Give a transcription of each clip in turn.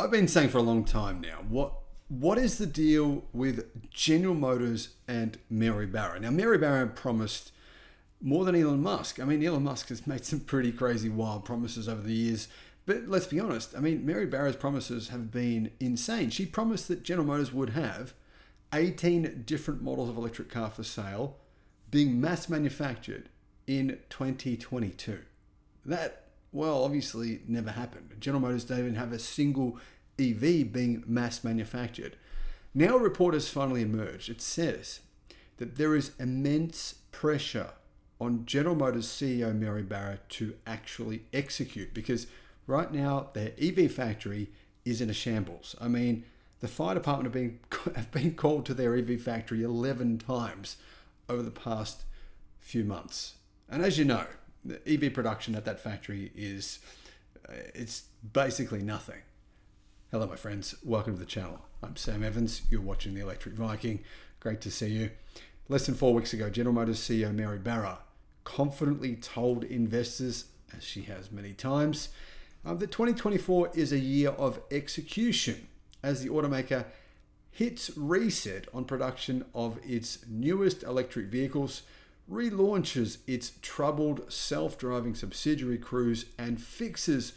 I've been saying for a long time now, what what is the deal with General Motors and Mary Barra? Now, Mary Barra promised more than Elon Musk. I mean, Elon Musk has made some pretty crazy, wild promises over the years. But let's be honest, I mean, Mary Barra's promises have been insane. She promised that General Motors would have 18 different models of electric car for sale being mass manufactured in 2022. That, well, obviously never happened. General Motors don't even have a single EV being mass manufactured. Now, a report has finally emerged. It says that there is immense pressure on General Motors CEO Mary Barra to actually execute because right now their EV factory is in a shambles. I mean, the fire department have been have been called to their EV factory 11 times over the past few months. And as you know, EV production at that factory is uh, it's basically nothing. Hello, my friends. Welcome to the channel. I'm Sam Evans. You're watching the Electric Viking. Great to see you. Less than four weeks ago, General Motors CEO Mary Barra confidently told investors, as she has many times, um, that 2024 is a year of execution as the automaker hits reset on production of its newest electric vehicles, relaunches its troubled self driving subsidiary Cruise, and fixes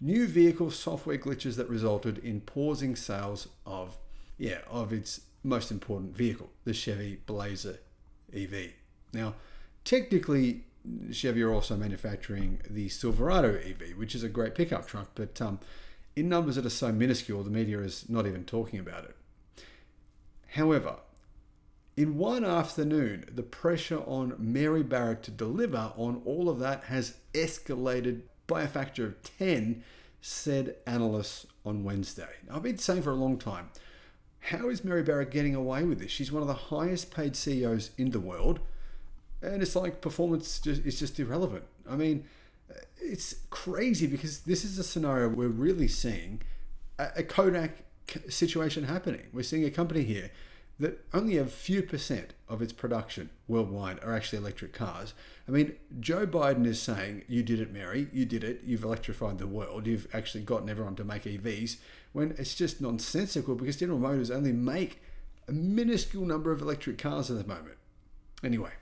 new vehicle software glitches that resulted in pausing sales of yeah of its most important vehicle, the Chevy Blazer EV. Now, technically, Chevy are also manufacturing the Silverado EV, which is a great pickup truck, but um, in numbers that are so minuscule, the media is not even talking about it. However, in one afternoon, the pressure on Mary Barra to deliver on all of that has escalated by a factor of 10, said analysts on Wednesday. I've been saying for a long time, how is Mary Barra getting away with this? She's one of the highest paid CEOs in the world, and it's like performance just, is just irrelevant. I mean, it's crazy because this is a scenario we're really seeing a Kodak situation happening. We're seeing a company here that only a few percent of its production worldwide are actually electric cars. I mean, Joe Biden is saying, You did it, Mary, you did it, you've electrified the world, you've actually gotten everyone to make EVs, when it's just nonsensical because General Motors only make a minuscule number of electric cars at the moment. Anyway,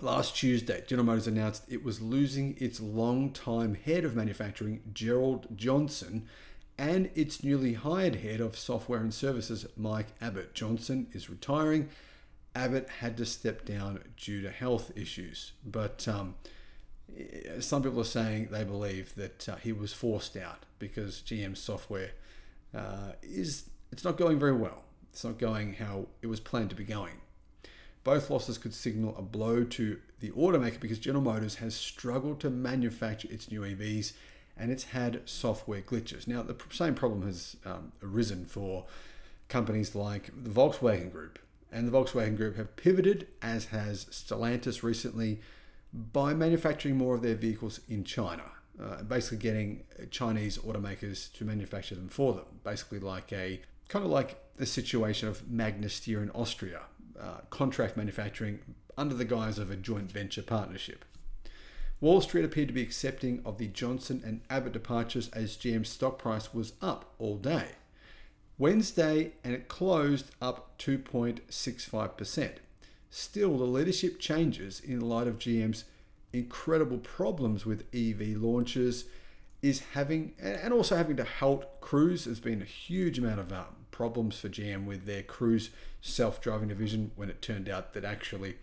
last Tuesday, General Motors announced it was losing its long-time head of manufacturing, Gerald Johnson, and its newly hired head of software and services, Mike Abbott. Johnson is retiring. Abbott had to step down due to health issues, but um, some people are saying they believe that uh, he was forced out because GM software uh, is it's not going very well. It's not going how it was planned to be going. Both losses could signal a blow to the automaker because General Motors has struggled to manufacture its new EVs and it's had software glitches. Now, the same problem has um, arisen for companies like the Volkswagen Group. And the Volkswagen Group have pivoted, as has Stellantis recently, by manufacturing more of their vehicles in China. Uh, basically, getting Chinese automakers to manufacture them for them. Basically, like a kind of like the situation of Magna Steyr in Austria, uh, contract manufacturing under the guise of a joint venture partnership. Wall Street appeared to be accepting of the Johnson and Abbott departures as GM's stock price was up all day. Wednesday, and it closed up 2.65%. Still, the leadership changes in light of GM's incredible problems with EV launches is having, and also having to halt Cruise. There's been a huge amount of um, problems for GM with their Cruise self-driving division when it turned out that actually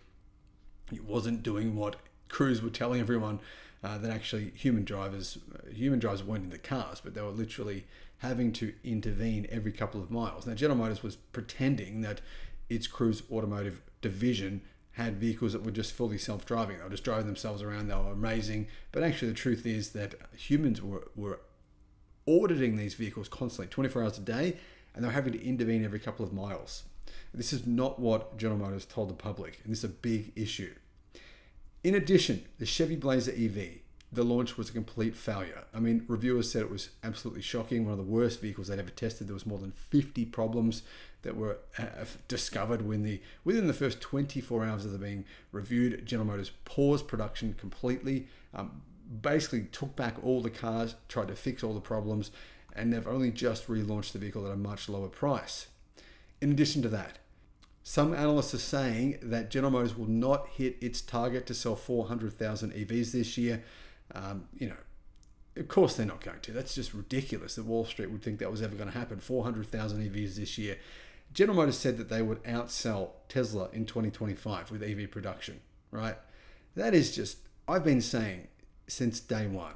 it wasn't doing what Cruise were telling everyone uh, that actually human drivers uh, human drivers weren't in the cars, but they were literally having to intervene every couple of miles. Now General Motors was pretending that its Cruise automotive division had vehicles that were just fully self-driving. They were just driving themselves around. They were amazing. But actually, the truth is that humans were, were auditing these vehicles constantly, 24 hours a day, and they were having to intervene every couple of miles. This is not what General Motors told the public, and this is a big issue. In addition, the Chevy Blazer EV, the launch was a complete failure. I mean, reviewers said it was absolutely shocking, one of the worst vehicles they'd ever tested. There was more than 50 problems that were uh, discovered when the within the first 24 hours of them being reviewed. General Motors paused production completely. Um, basically took back all the cars, tried to fix all the problems, and they've only just relaunched the vehicle at a much lower price. In addition to that, some analysts are saying that General Motors will not hit its target to sell 400,000 EVs this year. Um, you know, of course they're not going to. That's just ridiculous that Wall Street would think that was ever going to happen. 400,000 EVs this year. General Motors said that they would outsell Tesla in 2025 with EV production, right? That is just, I've been saying since day one.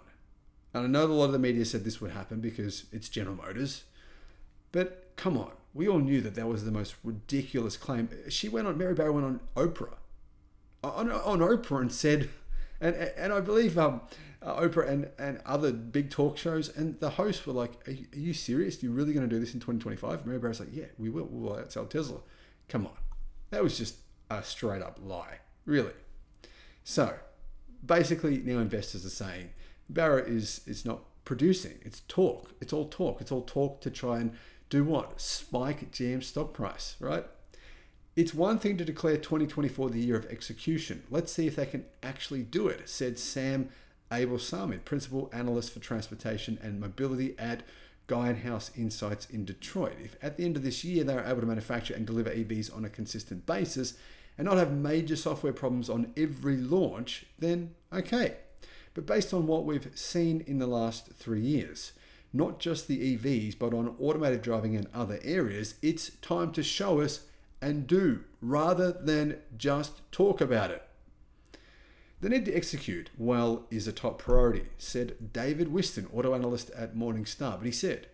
And I know a lot of the media said this would happen because it's General Motors. But come on, we all knew that that was the most ridiculous claim. She went on, Mary Barra went on Oprah, on, on Oprah and said, and, and I believe um, uh, Oprah and, and other big talk shows, and the hosts were like, Are you, are you serious? Are really going to do this in 2025? Mary Barra's like, Yeah, we will. We'll outsell Tesla. Come on. That was just a straight up lie, really. So basically, now investors are saying Barra is, is not producing. It's talk. It's all talk. It's all talk to try and do what? Spike GM's stock price, right? It's one thing to declare 2024 the year of execution. Let's see if they can actually do it, said Sam Abuelsamid, Principal Analyst for Transportation and Mobility at Guidehouse Insights in Detroit. If at the end of this year they are able to manufacture and deliver EVs on a consistent basis and not have major software problems on every launch, then okay. But based on what we've seen in the last three years, not just the EVs, but on automated driving and other areas, it's time to show us and do rather than just talk about it. The need to execute well is a top priority, said David Whiston, auto analyst at Morningstar. But he said,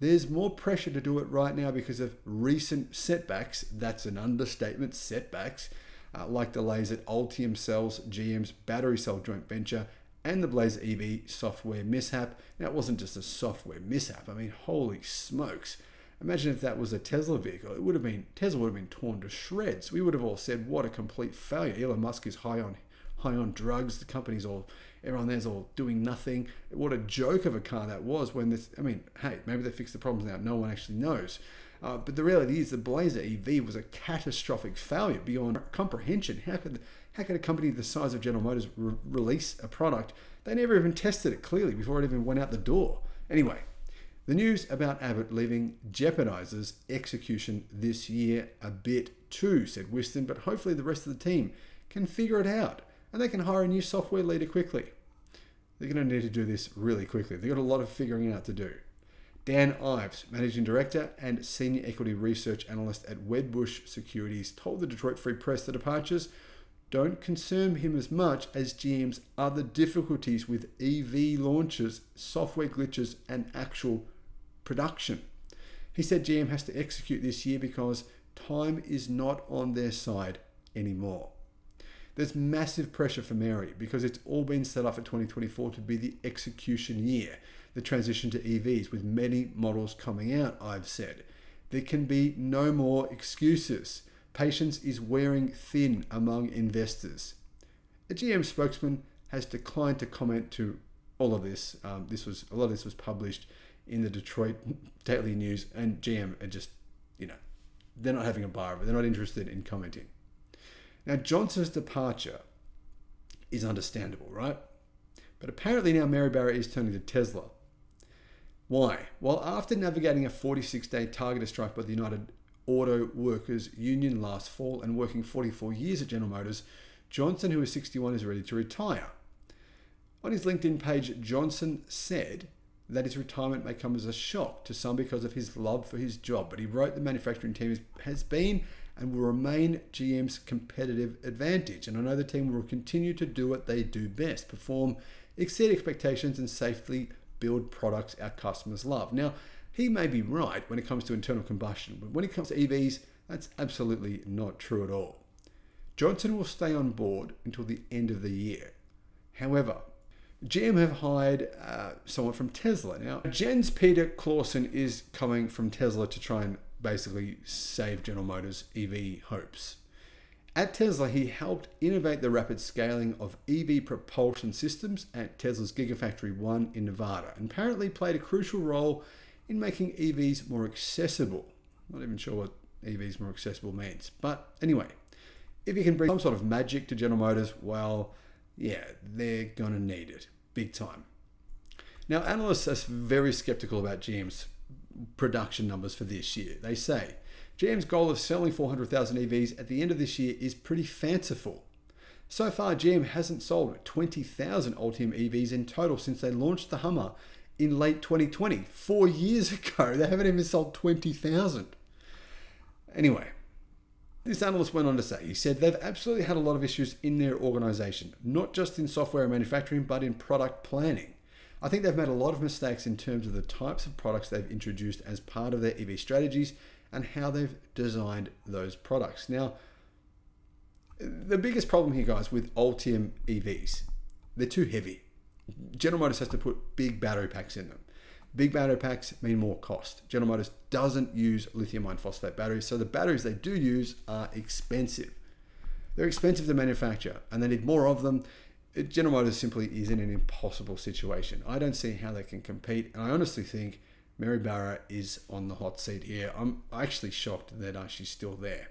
there's more pressure to do it right now because of recent setbacks. That's an understatement, setbacks, uh, like delays at Ultium Cells, GM's battery cell joint venture, and the Blazer EV software mishap. Now, it wasn't just a software mishap. I mean, holy smokes. Imagine if that was a Tesla vehicle. It would have been Tesla would have been torn to shreds. We would have all said, "What a complete failure!" Elon Musk is high on high on drugs. The company's all everyone there's all doing nothing. What a joke of a car that was. When this, I mean, hey, maybe they fixed the problems now. No one actually knows. Uh, but the reality is, the Blazer EV was a catastrophic failure beyond comprehension. How could how could a company the size of General Motors re- release a product? They never even tested it clearly before it even went out the door. Anyway, the news about Abbott leaving jeopardizes execution this year a bit too, said Whiston, but hopefully the rest of the team can figure it out and they can hire a new software leader quickly. They're going to need to do this really quickly. They've got a lot of figuring out to do. Dan Ives, Managing Director and Senior Equity Research Analyst at Wedbush Securities, told the Detroit Free Press the departures don't concern him as much as GM's other difficulties with EV launches, software glitches, and actual production. He said GM has to execute this year because time is not on their side anymore. There's massive pressure for Mary because it's all been set up for 2024 to be the execution year, the transition to EVs with many models coming out, I've said. There can be no more excuses. Patience is wearing thin among investors. A GM spokesman has declined to comment to all of this. Um, this was a lot of this was published in the Detroit Daily News, and GM are just, you know, they're not having a bar of it. They're not interested in commenting. Now, Johnson's departure is understandable, right? But apparently now Mary Barra is turning to Tesla. Why? Well, after navigating a 46 day targeted strike by the United Auto Workers Union last fall and working 44 years at General Motors, Johnson, who is 61, is ready to retire. On his LinkedIn page, Johnson said that his retirement may come as a shock to some because of his love for his job, but he wrote the manufacturing team has been and will remain GM's competitive advantage. And I know the team will continue to do what they do best perform, exceed expectations, and safely build products our customers love. Now, he may be right when it comes to internal combustion, but when it comes to EVs, that's absolutely not true at all. Johnson will stay on board until the end of the year. However, GM have hired uh, someone from Tesla. Now, Jens Peter Clausen is coming from Tesla to try and basically save General Motors' EV hopes. At Tesla, he helped innovate the rapid scaling of EV propulsion systems at Tesla's Gigafactory 1 in Nevada, and apparently played a crucial role in making EVs more accessible. Not even sure what EVs more accessible means. But anyway, if you can bring some sort of magic to General Motors, well, yeah, they're going to need it. big time. Now, analysts are very skeptical about GM's production numbers for this year. They say GM's goal of selling 400,000 EVs at the end of this year is pretty fanciful. So far, GM hasn't sold 20,000 Ultium EVs in total since they launched the Hummer in late 2020, four years ago. They haven't even sold 20,000. Anyway, this analyst went on to say, he said they've absolutely had a lot of issues in their organization, not just in software and manufacturing, but in product planning. I think they've made a lot of mistakes in terms of the types of products they've introduced as part of their EV strategies and how they've designed those products. Now, the biggest problem here, guys, with Ultium EVs, they're too heavy. General Motors has to put big battery packs in them. Big battery packs mean more cost. General Motors doesn't use lithium iron phosphate batteries, so the batteries they do use are expensive. They're expensive to manufacture and they need more of them. General Motors simply is in an impossible situation. I don't see how they can compete, and I honestly think Mary Barra is on the hot seat here. I'm actually shocked that uh, she's still there.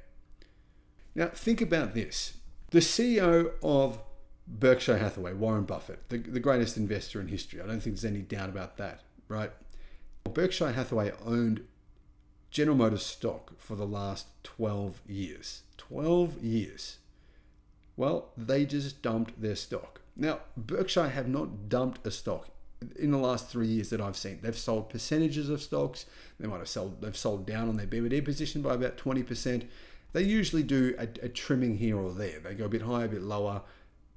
Now, think about this the CEO of Berkshire Hathaway, Warren Buffett, the, the greatest investor in history. I don't think there's any doubt about that, right? Berkshire Hathaway owned General Motors stock for the last 12 years. 12 years. Well, they just dumped their stock. Now, Berkshire have not dumped a stock in the last three years that I've seen. They've sold percentages of stocks. They might have sold. They've sold down on their BYD position by about 20%. They usually do a, a trimming here or there. They go a bit higher, a bit lower,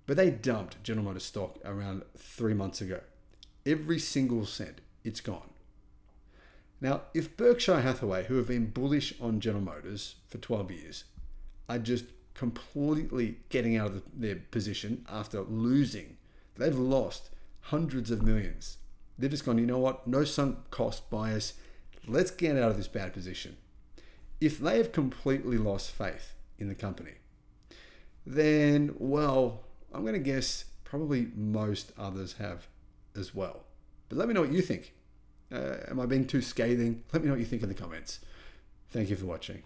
but they dumped General Motors stock around three months ago. Every single cent, it's gone. Now, if Berkshire Hathaway, who have been bullish on General Motors for 12 years, are just completely getting out of their position after losing, they've lost hundreds of millions. They've just gone, you know what, no sunk cost bias. Let's get out of this bad position. If they have completely lost faith in the company, then, well, I'm going to guess probably most others have as well. But let me know what you think. Uh, am I being too scathing? Let me know what you think in the comments. Thank you for watching.